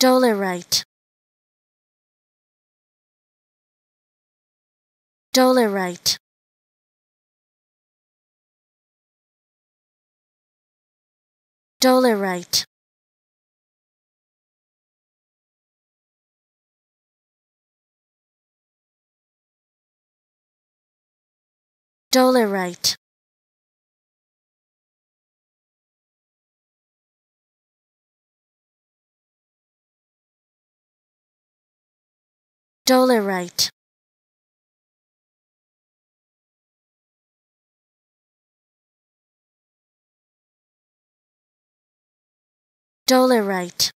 Dolerite Dolerite Dolerite Dolerite Dolerite Dolerite